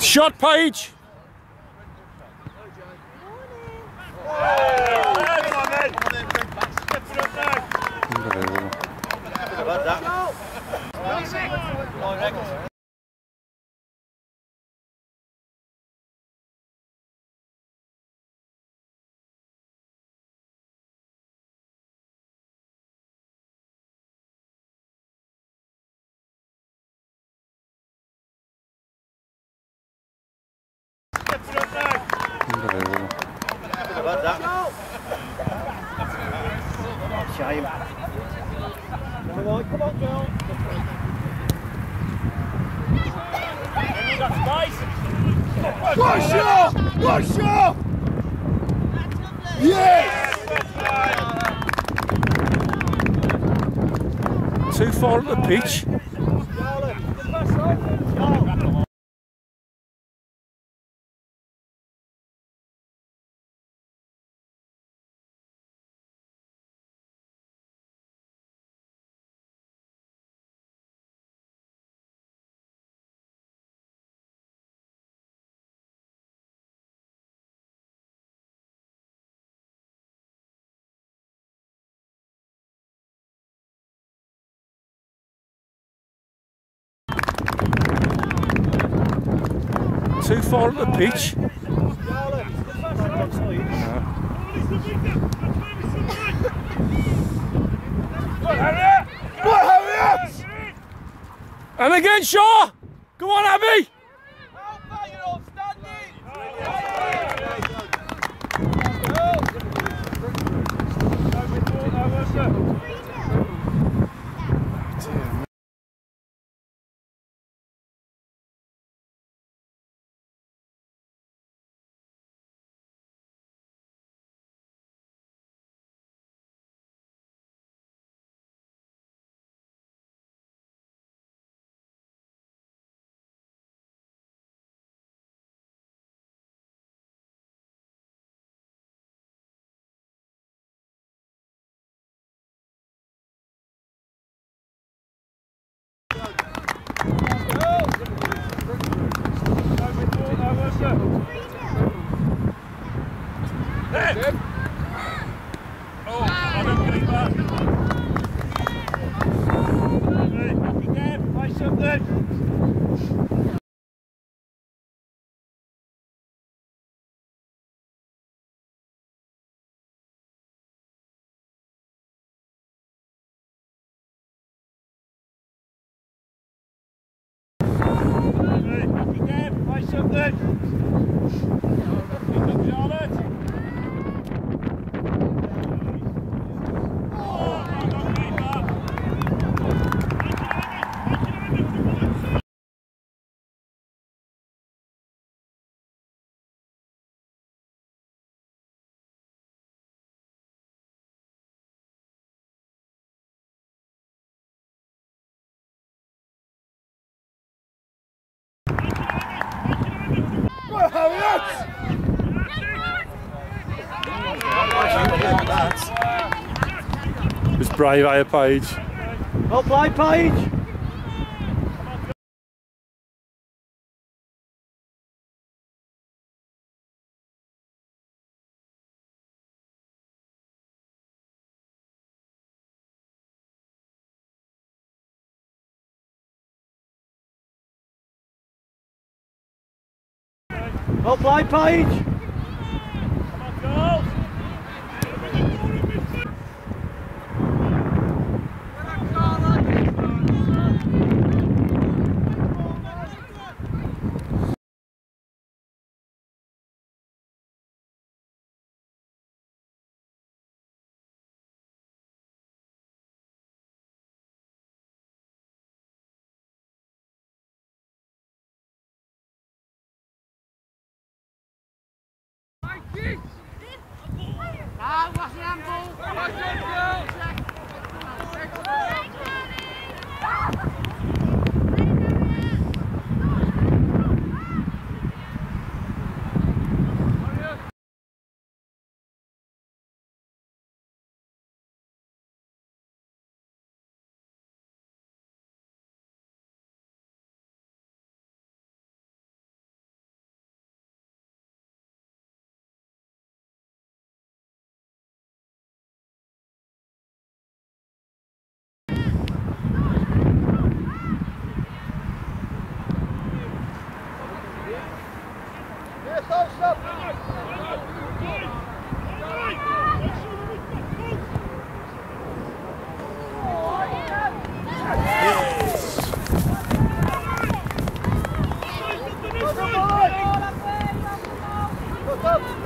Shot, Page. Unbelievable. Shame. Come on, come on, girl. One shot! One shot! Yes! Too far up the pitch. Too far up the pitch. And again, Shaw. Go on, Abby. circle. Hey! Oh, Давай еще дальше. Давай, давай, давай. Brave, eh, Aya Page. Well played, Paige. Well played, Paige. Ah, wacht je. Stop!